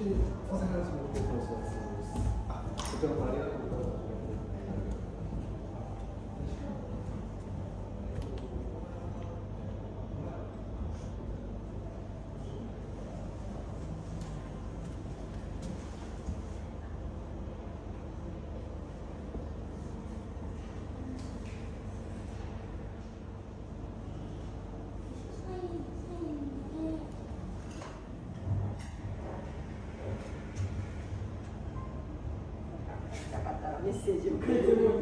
しお魚の仕事をます。あ、こ месседжем к этому.